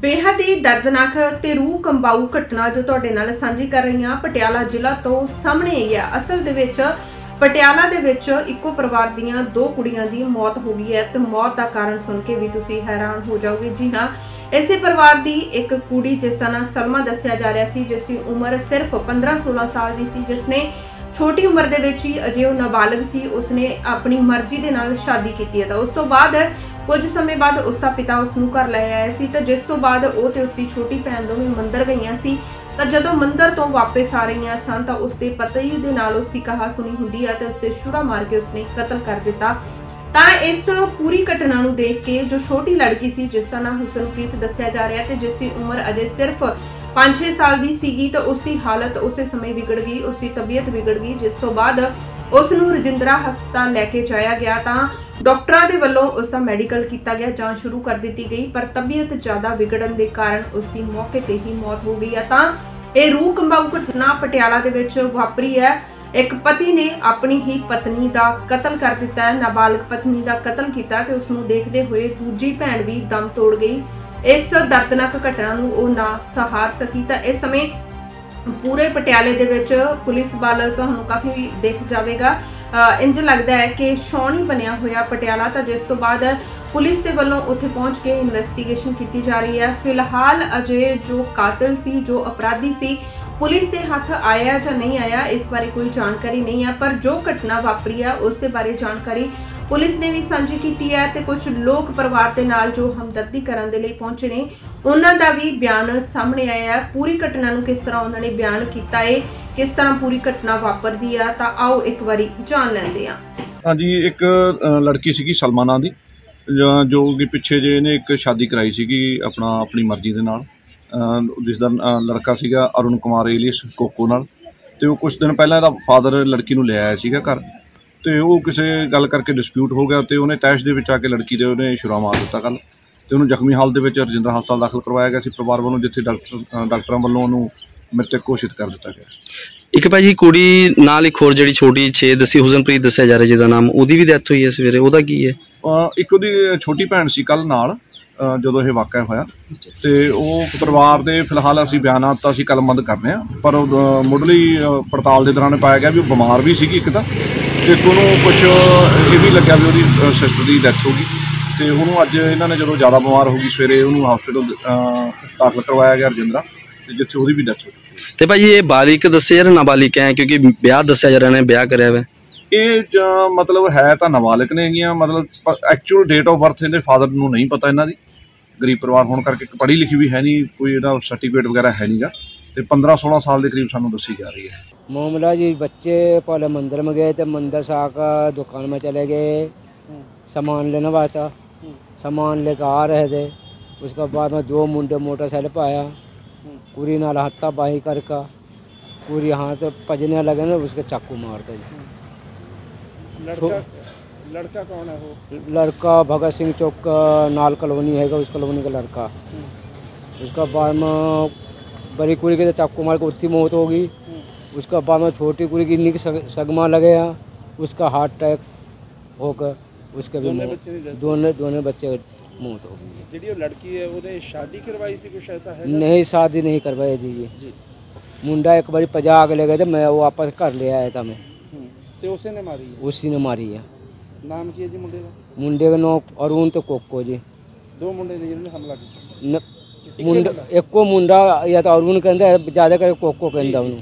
ਬੇਹੱਦ ਹੀ ਦਰਦਨਾਕ ਤੇ ਰੂਹ ਕੰਬਾਊ ਘਟਨਾ ਜੋ ਤੁਹਾਡੇ ਨਾਲ ਸਾਂਝੀ ਕਰ ਰਹੀ ਹਾਂ। ਪਟਿਆਲਾ ਜ਼ਿਲ੍ਹਾ ਤੋਂ ਸਾਹਮਣੇ ਆਈ ਹੈ। ਅਸਲ ਦੇ ਵਿੱਚ ਪਟਿਆਲਾ ਦੇ ਵਿੱਚ ਇੱਕੋ ਪਰਿਵਾਰ ਦੀਆਂ ਦੋ ਕੁੜੀਆਂ ਦੀ ਮੌਤ ਹੋ ਗਈ ਹੈ ਤੇ ਮੌਤ ਦਾ ਕਾਰਨ ਸੁਣ ਕੇ ਵੀ ਤੁਸੀਂ ਹੈਰਾਨ ਹੋ ਜਾਓਗੇ। ਜੀ ਹਾਂ, ਇਸੇ ਪਰਿਵਾਰ ਦੀ ਇੱਕ ਕੁੜੀ ਜਿਸ ਦਾ ਨਾਮ ਸਲਮਾ ਦੱਸਿਆ ਜਾ ਰਿਹਾ ਸੀ, ਜਿਸ ਦੀ ਉਮਰ ਸਿਰਫ 15-16 ਸਾਲ ਦੀ ਸੀ, ਜਿਸ ਨੇ ਛੋਟੀ ਉਮਰ ਦੇ ਵਿੱਚ ਹੀ ਅਜੇ ਉਹ ਨਾਬਾਲਗ ਸੀ, ਉਸਨੇ ਆਪਣੀ ਮਰਜ਼ੀ ਦੇ ਨਾਲ ਸ਼ਾਦੀ ਕੀਤੀ ਹੈ ਤਾਂ ਉਸ ਤੋਂ ਬਾਅਦ ਕੁਝ ਸਮੇਂ ਬਾਅਦ ਉਸ ਦਾ ਪਿਤਾ ਉਸ ਨੂੰ ਘਰ ਲੈ ਆਇਆ ਸੀ ਤਾਂ ਜਿਸ ਤੋਂ ਬਾਅਦ ਉਹ ਤੇ ਉਸ ਦੀ ਛੋਟੀ ਭੈਣ ਦੋਵੇਂ ਮੰਦਰ ਗਈਆਂ ਸੀ। ਤਾਂ ਜਦੋਂ ਮੰਦਰ ਤੋਂ ਵਾਪਸ ਆ ਰਹੀਆਂ ਸਨ ਤਾਂ ਉਸ ਦੇ ਪਤੀ ਦੇ ਨਾਲ ਉਸ ਦੀ ਕਹਾ ਸੁਣੀ ਹੁੰਦੀ ਹੈ ਤੇ ਉਸ ਤੇ ਛੁਰਾ ਮਾਰ ਕੇ ਉਸਨੇ ਕਤਲ ਕਰ ਦਿੱਤਾ। ਤਾਂ ਇਸ ਪੂਰੀ ਘਟਨਾ ਨੂੰ ਦੇਖ ਕੇ ਜੋ ਛੋਟੀ ਲੜਕੀ ਸੀ, ਜਿਸ ਦਾ ਨਾਮ ਹੁਸਨਪ੍ਰੀਤ ਦੱਸਿਆ ਜਾ ਰਿਹਾ ਤੇ ਜਿਸ ਦੀ ਉਮਰ ਅਜੇ ਸਿਰਫ 5-6 ਸਾਲ ਦੀ ਸੀਗੀ ਤਾਂ ਉਸ ਦੀ ਹਾਲਤ ਉਸੇ ਸਮੇਂ ਵਿਗੜ ਗਈ ਉਸ ਦੀ ਤਬੀਅਤ ਵਿਗੜ ਗਈ, ਜਿਸ ਤੋਂ ਬਾਅਦ ਉਸ ਨੂੰ ਰਜਿੰਦਰਾ ਹਸਪਤਾਲ ਲੈ ਕੇ ਜਾਇਆ ਗਿਆ ਤਾਂ ਡਾਕਟਰਾਂ ਦੇ ਵੱਲੋਂ ਉਸ ਦਾ ਮੈਡੀਕਲ ਕੀਤਾ ਗਿਆ, ਜਾਂਚ ਸ਼ੁਰੂ ਕਰ ਦਿੱਤੀ ਗਈ, ਪਰ ਤਬੀਅਤ ਜ਼ਿਆਦਾ ਵਿਗੜਨ ਦੇ ਕਾਰਨ ਉਸ ਦੀ ਮੌਕੇ ਤੇ ਹੀ ਮੌਤ ਹੋ ਗਈ ਹੈ। ਤਾਂ ਇਹ ਰੂਹ ਕੰਬਾਊ ਘਟਨਾ ਪਟਿਆਲਾ ਦੇ ਵਿੱਚ ਵਾਪਰੀ ਹੈ। ਇੱਕ ਪਤੀ ਨੇ ਆਪਣੀ ਹੀ ਪਤਨੀ ਦਾ ਕਤਲ ਕਰ ਦਿੱਤਾ ਹੈ। ਨਾਬਾਲਗ ਪਤਨੀ ਦਾ ਕਤਲ ਕੀਤਾ ਤੇ ਉਸ ਨੂੰ ਦੇਖਦੇ ਹੋਏ ਦੂਜੀ ਭੈਣ ਵੀ ਦਮ ਤੋੜ ਗਈ। ਇਸ ਦਰਦਨਾਕ ਘਟਨਾ ਨੂੰ ਉਹ ਨਾ ਸਹਾਰ ਸਕੀ ਤਾਂ ਇਸ ਸਮੇਂ ਪੂਰੇ ਪਟਿਆਲੇ ਦੇ ਵਿੱਚ ਪੁਲਿਸ ਬਲ ਤੁਹਾਨੂੰ ਕਾਫੀ ਦੇਖ ਜਾਵੇਗਾ। ਅ, ਇੰਜ ਲੱਗਦਾ ਹੈ ਕਿ ਸ਼ੌਣੀ ਬਣਿਆ ਹੋਇਆ ਪਟਿਆਲਾ ਤਾਂ ਜਿਸ ਤੋਂ ਬਾਅਦ ਪੁਲਿਸ ਦੇ ਵੱਲੋਂ ਉੱਥੇ ਪਹੁੰਚ ਕੇ ਇਨਵੈਸਟੀਗੇਸ਼ਨ ਕੀਤੀ ਜਾ ਰਹੀ ਹੈ। ਫਿਲਹਾਲ ਅਜੇ ਜੋ ਕਾਤਲ ਸੀ ਜੋ ਅਪਰਾਧੀ ਸੀ ਪੁਲਿਸ ਦੇ ਹੱਥ ਆਇਆ ਜਾਂ ਨਹੀਂ ਆਇਆ, ਇਸ ਬਾਰੇ ਕੋਈ ਜਾਣਕਾਰੀ ਨਹੀਂ ਹੈ, ਪਰ ਜੋ ਘਟਨਾ ਵਾਪਰੀ ਹੈ ਉਸ ਦੇ ਬਾਰੇ ਜਾਣਕਾਰੀ ਪੁਲਿਸ ਨੇ ਵੀ ਸਾਂਝੀ ਕੀਤੀ ਹੈ ਤੇ ਕੁਝ ਲੋਕ ਪਰਿਵਾਰ ਦੇ ਨਾਲ ਜੋ ਹਮਦਰਦੀ ਕਰਨ ਦੇ ਲਈ ਪਹੁੰਚੇ ਨੇ, ਉਹਨਾਂ ਦਾ ਵੀ ਬਿਆਨ ਸਾਹਮਣੇ ਆਇਆ ਹੈ। ਪੂਰੀ ਘਟਨਾ ਨੂੰ ਕਿਸ ਤਰ੍ਹਾਂ ਉਹਨਾਂ ਨੇ ਬਿਆਨ ਕੀਤਾ ਹੈ ਕਿਸ ਤਰ੍ਹਾਂ ਪੂਰੀ ਘਟਨਾ ਵਾਪਰਦੀ ਆ, ਤਾਂ ਆਓ ਇੱਕ ਵਾਰੀ ਜਾਣ ਲੈਂਦੇ ਹਾਂ। ਹਾਂਜੀ, ਇੱਕ ਲੜਕੀ ਸੀਗੀ ਸਲਮਾਨਾਂ ਦੀ, ਜੋ- ਕਿ ਪਿੱਛੇ ਜੇ ਇਹਨੇ ਇੱਕ ਸ਼ਾਦੀ ਕਰਾਈ ਸੀਗੀ ਆਪਣਾ, ਆਪਣੀ ਮਰਜ਼ੀ ਦੇ ਨਾਲ। ਜਿਸ ਦਾ ਲੜਕਾ ਸੀਗਾ ਅਰੁਣ ਕੁਮਾਰ ਏਲੀਅਸ ਕੋਕੋ ਨਾਲ। ਤੇ ਉਹ ਕੁਝ ਦਿਨ ਪਹਿਲਾਂ ਇਹਦਾ ਫਾਦਰ ਲੜਕੀ ਨੂੰ ਲੈ ਆਇਆ ਸੀਗਾ ਘਰ। ਤੇ ਉਹ ਕਿਸੇ ਗੱਲ ਕਰਕੇ ਡਿਸਪਿਊਟ ਹੋ ਗਿਆ ਤੇ ਉਹਨੇ ਤੈਸ਼ ਦੇ ਵਿੱਚ ਆ ਕੇ ਲੜਕੀ ਦੇ ਉਹਨੇ ਛੁਰਾ ਮਾਰ ਦਿੱਤਾ ਕੱਲ ਤੇ ਉਹਨੂੰ ਜ਼ਖਮੀ ਹਾਲਤ ਦੇ ਵਿੱਚ ਰਜਿੰਦਰ ਹਸਪਤਾਲ ਦਾਖਲ ਕਰਵਾਇਆ ਗਿਆ ਸੀ। ਪਰਿਵਾਰ ਵੱਲੋਂ ਜਿੱਥੇ ਡਾਕਟਰ ਡਾਕਟਰਾਂ ਵੱਲੋਂ ਉਹਨੂੰ ਮ੍ਰਿਤਕ ਘੋਸ਼ਿਤ ਕਰ ਦਿੱਤਾ ਗਿਆ। ਇੱਕ ਭਾਜੀ ਕੁੜੀ ਨਾਲ ਇੱਕ ਹੋਰ ਜਿਹੜੀ ਛੋਟੀ 6 ਦਸੀ ਹੁਸਨਪ੍ਰੀਤ ਦੱਸਿਆ ਜਾ ਰਿਹਾ ਜਿਹਦਾ ਨਾਮ ਉਹਦੀ ਵੀ ਡੈਥ ਹੋਈ ਹੈ ਸਵੇਰੇ ਉਹਦਾ ਕੀ ਹੈ? ਇੱਕ ਉਹਦੀ ਛੋਟੀ ਭੈਣ ਸੀ ਕੱਲ ਨਾਲ। ਜਦੋਂ ਇਹ ਵਾਕਿਆ ਹੋਇਆ। ਤੇ ਉਹ ਪਰਿਵਾਰ ਦੇ ਫਿਲਹਾਲ ਅਸੀਂ ਬਿਆਨਾਤ ਤਾਂ ਅਸੀਂ ਕਲਮਬੰਦ ਕਰਨੇ ਆ ਪਰ ਮੁੱਢਲੀ ਪੜਤਾਲ ਦੇ ਦੌਰਾਨ ਪਾਇਆ ਗਿਆ ਵੀ ਉਹ ਬਿਮਾਰ ਵੀ ਸੀਗੀ ਇੱਕ ਤਾਂ ਤੇ ਉਹਨੂੰ ਕੁਝ ਇਹ ਵੀ ਲੱਗਿਆ ਵੀ ਉਹਦੀ ਸਿਸਟਰ ਦੀ ਡੈਥ ਹੋ ਗਈ। ਤੇ ਉਹਨੂੰ ਅੱਜ ਇਹਨਾਂ ਨੇ ਜਦੋਂ ਜ਼ਿਆਦਾ ਬਿਮਾਰ ਹੋ ਗਈ ਸਵੇਰੇ ਉਹਨੂੰ ਹਸਪੀਟਲ ਦਾਖਲ ਕਰਵਾਇਆ ਗਿਆ ਰਜਿੰਦਰਾ ਤੇ ਜਿੱਥੇ ਉਹਦੀ ਵੀ ਡੈਥ ਹੋ ਗਈ। ਤੇ ਭਾਜੀ ਇਹ ਬਾਲਿਕ ਦੱਸਿਆ ਜਾਂ ਨਾਬਾਲਿਕ ਹੈ? ਕਿਉਂਕਿ ਵਿਆਹ ਦੱਸਿਆ ਜਾ ਰਿਹਾ ਨੇ ਵਿਆਹ ਕਰਿਆ ਹੋਇਆ ਇਹ ਜ- ਮਤਲਬ ਹੈ ਤਾਂ ਨਾਬਾਲਗ ਨੇ ਹੈਗੀਆਂ ਮਤਲਬ ਐਕਚੁਅਲ ਡੇਟ ਆਫ ਬਰਥ ਇਹਦੇ ਫਾਦਰ ਨੂੰ ਨਹੀਂ ਪਤਾ ਇਹਨਾਂ ਦੀ। ਗਰੀਬ ਪਰਿਵਾਰ ਹੋਣ ਕਰਕੇ ਪੜ੍ਹੀ ਲਿਖੀ ਵੀ ਹੈ ਨਹੀਂ ਕੋਈ ਇਹਦਾ ਸਰਟੀਫਿਕੇਟ ਵਗੈਰਾ ਹੈ ਨਹੀਂਗਾ ਤੇ 15 16 ਸਾਲ ਦੇ ਕਰੀਬ ਸਾਨੂੰ ਦੱਸੀ ਜਾ ਰਹੀ ਹੈ मामला जी बच्चे पहले मंदिर में गए थे मंदिर से आकर दुकान में चले गए सामान लेने वाला था सामान लेकर आ रहे थे उसके बाद में दो मुंडे मोटरसाइकिल पर आया पूरी नाल हत्ता बाही करके पूरी हाथ पजने लगे ना उसके चाकू मार के लड़का कौन है वो? लड़का भगत सिंह चौक का नाल कलोनी है उस कलोनी का लड़का। हम्म। उसका बाद में बड़ी कुरी के तो चाकू मार के उत्ती मौत होगी हम्म। उसका बाद में छोटी कुरी की निक सगमा लगे हैं उसका हार्ट अटैक होकर उसके भी दोनों दोनों बच्चे मौत हो गई। जी लड़की है उन्हें शादी करवाई थी कुछ ऐसा है नहीं शादी नहीं करवाई थी जी। मुंडा एक बार पजा के ले गए थे मैं वो वापस घर ले आया था मैं। हम्म। तो उसी ने मारी है? उसी ने मारी है। ਨਾਮ ਕੀ ਹੈ ਜੀ ਮੁੰਡੇ ਦਾ? ਮੁੰਡੇ ਦਾ ਨਾਮ ਅਰੁਣ ਤੇ ਕੋਕੋ ਜੀ। ਦੋ ਮੁੰਡੇ ਨੇ ਜਿਹਨਾਂ ਹਮਲਾ ਕੀਤਾ। ਮੁੰਡਾ ਇੱਕੋ ਮੁੰਡਾ ਜਾਂ ਤਾਂ ਅਰੁਣ ਕਹਿੰਦਾ ਜ਼ਿਆਦਾ ਕਰ ਕੋਕੋ ਕਹਿੰਦਾ ਉਹਨੂੰ।